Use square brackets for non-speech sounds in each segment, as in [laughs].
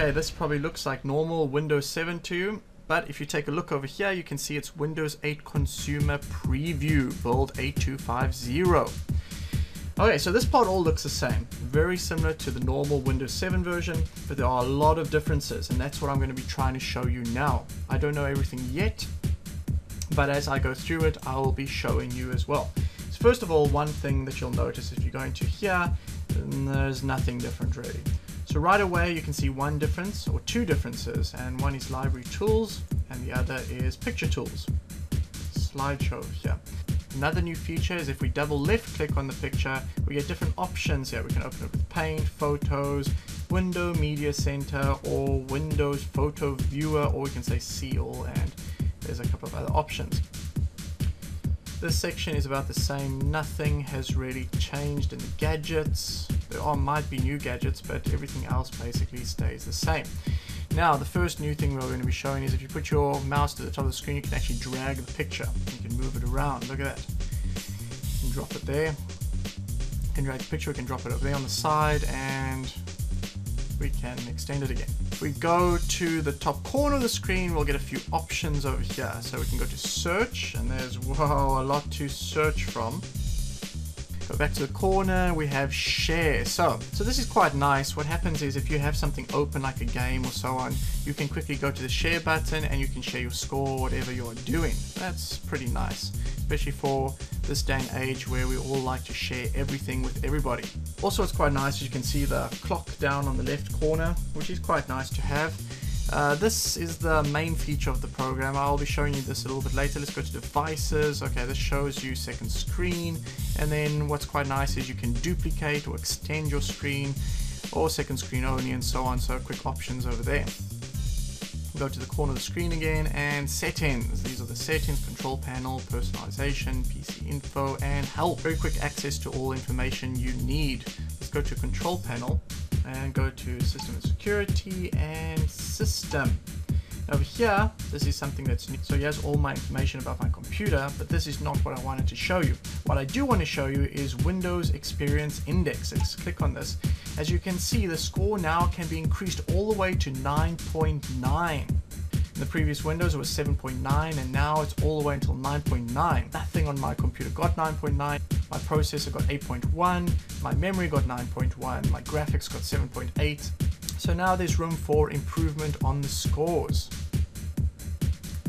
Okay, this probably looks like normal Windows 7 to you, but if you take a look over here, you can see it's Windows 8 Consumer Preview, build 8250. Okay, so this part all looks the same. Very similar to the normal Windows 7 version, but there are a lot of differences, and that's what I'm going to be trying to show you now. I don't know everything yet, but as I go through it, I will be showing you as well. So first of all, one thing that you'll notice if you go into here, there's nothing different really. Right away you can see one difference or two differences and one is library tools and the other is picture tools. Slideshow here. Another new feature is if we double left click on the picture, we get different options here. We can open it with Paint, Photos, Window Media Center, or Windows Photo Viewer, or we can say Seal, and there's a couple of other options. This section is about the same. Nothing has really changed in the gadgets. There are, might be new gadgets, but everything else basically stays the same. Now, the first new thing we're going to be showing is if you put your mouse to the top of the screen, you can actually drag the picture. You can move it around. Look at that. You can drop it there. You can drag the picture, we can drop it over there on the side, and we can extend it again. If we go to the top corner of the screen, we'll get a few options over here. So we can go to search, and there's, [laughs] whoa, a lot to search from. Go back to the corner, we have share. So, so this is quite nice. What happens is if you have something open like a game or so on, you can quickly go to the share button and you can share your score, whatever you're doing. That's pretty nice, especially for this day and age where we all like to share everything with everybody. Also, it's quite nice, as you can see the clock down on the left corner, which is quite nice to have. Uh, this is the main feature of the program. I'll be showing you this a little bit later. Let's go to devices. Okay, this shows you second screen. And then what's quite nice is you can duplicate or extend your screen or second screen only and so on. So quick options over there go to the corner of the screen again and settings. These are the settings, control panel, personalization, PC info, and help. Very quick access to all information you need. Let's go to control panel and go to system and security and system. Over here, this is something that's new. So here's all my information about my computer, but this is not what I wanted to show you. What I do want to show you is Windows Experience Index. Let's click on this. As you can see, the score now can be increased all the way to 9.9. In the previous Windows it was 7.9 and now it's all the way until 9.9. That thing on my computer got 9.9, my processor got 8.1, my memory got 9.1, my graphics got 7.8, so now there's room for improvement on the scores.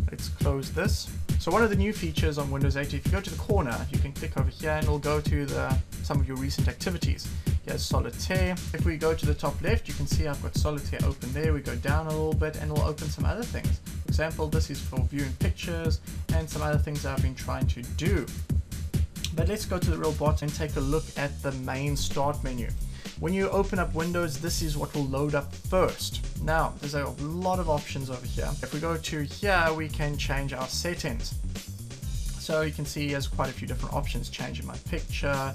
Let's close this. So one of the new features on Windows 8, if you go to the corner, you can click over here and it'll go to the some of your recent activities. Here's Solitaire. If we go to the top left, you can see I've got Solitaire open there. We go down a little bit and it'll open some other things. For example, this is for viewing pictures and some other things I've been trying to do. But let's go to the real bottom and take a look at the main start menu. When you open up Windows, this is what will load up first. Now, there's a lot of options over here. If we go to here, we can change our settings. So you can see there's quite a few different options. Changing my picture,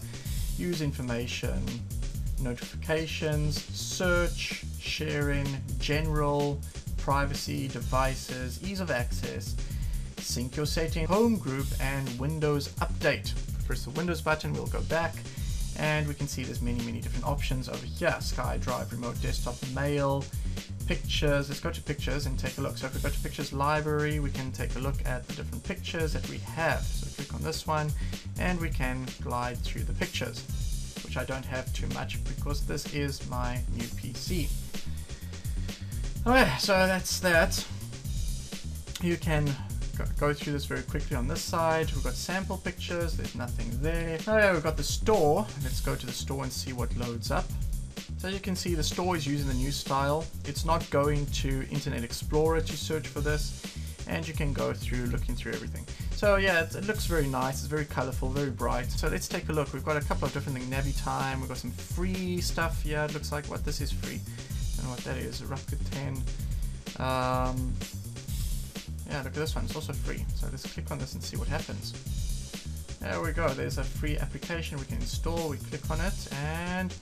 use information, notifications, search, sharing, general, privacy, devices, ease of access, sync your setting, home group, and Windows Update. Press the Windows button, we'll go back and we can see there's many many different options over here. SkyDrive remote desktop mail pictures. Let's go to pictures and take a look. So if we go to pictures library we can take a look at the different pictures that we have. So click on this one and we can glide through the pictures which I don't have too much because this is my new PC okay so that's that. You can go through this very quickly on this side. We've got sample pictures, there's nothing there. Oh yeah, we've got the store. Let's go to the store and see what loads up. So as you can see, the store is using the new style. It's not going to Internet Explorer to search for this. And you can go through looking through everything. So yeah, it, it looks very nice. It's very colorful, very bright. So let's take a look. We've got a couple of different things. Navitime. We've got some free stuff. Yeah, it looks like what this is free. Know what that is. Rakuten. Um, yeah, look at this one, it's also free. So let's click on this and see what happens. There we go, there's a free application we can install, we click on it, and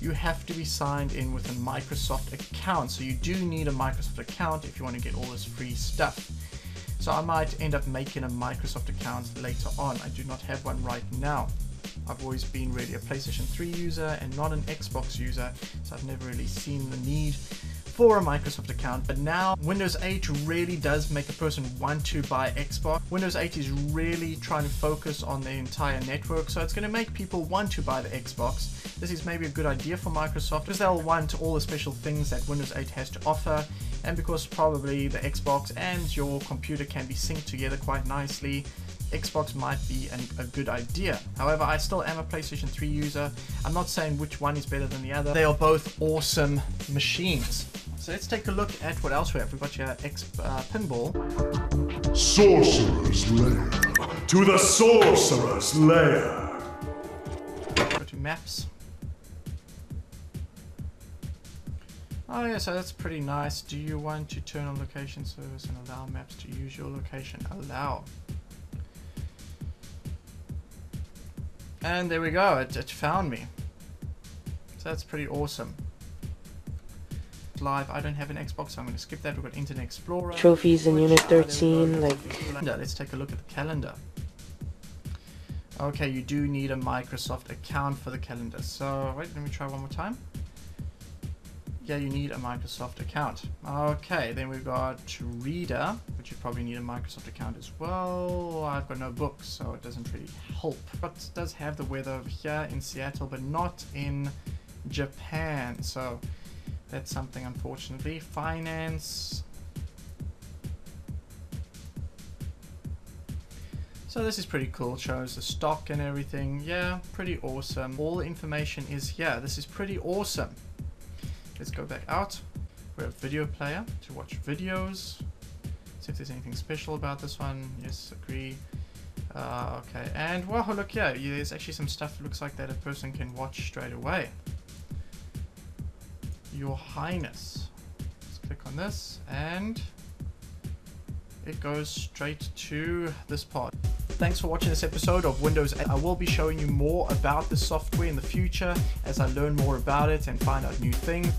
you have to be signed in with a Microsoft account. So you do need a Microsoft account if you want to get all this free stuff. So I might end up making a Microsoft account later on. I do not have one right now. I've always been really a PlayStation 3 user and not an Xbox user, so I've never really seen the need for a Microsoft account, but now Windows 8 really does make a person want to buy Xbox. Windows 8 is really trying to focus on the entire network, so it's going to make people want to buy the Xbox. This is maybe a good idea for Microsoft because they'll want all the special things that Windows 8 has to offer, and because probably the Xbox and your computer can be synced together quite nicely. Xbox might be an, a good idea. However, I still am a PlayStation 3 user. I'm not saying which one is better than the other. They are both awesome machines. So let's take a look at what else we have. We've got your X uh, Pinball. Sorcerer's Lair. To the Sorcerer's Lair. Go to Maps. Oh yeah, so that's pretty nice. Do you want to turn on location service and allow maps to use your location? Allow. And there we go, it, it found me. So that's pretty awesome. Live, I don't have an Xbox, so I'm going to skip that. We've got Internet Explorer. Trophies in Unit uh, go. 13, like- Let's take a look at the calendar. Okay, you do need a Microsoft account for the calendar. So, wait, let me try one more time. Yeah, you need a Microsoft account. Okay, then we've got Reader, which you probably need a Microsoft account as well. I've got no books, so it doesn't really help. But it does have the weather over here in Seattle, but not in Japan. So that's something, unfortunately. Finance. So this is pretty cool, shows the stock and everything. Yeah, pretty awesome. All the information is here. This is pretty awesome. Let's go back out. We have video player to watch videos. See if there's anything special about this one. Yes, agree. Uh, okay, and wow, look. Yeah, there's actually some stuff that looks like that a person can watch straight away. Your Highness. Let's click on this and it goes straight to this part. Thanks for watching this episode of Windows 8. I will be showing you more about the software in the future as I learn more about it and find out new things.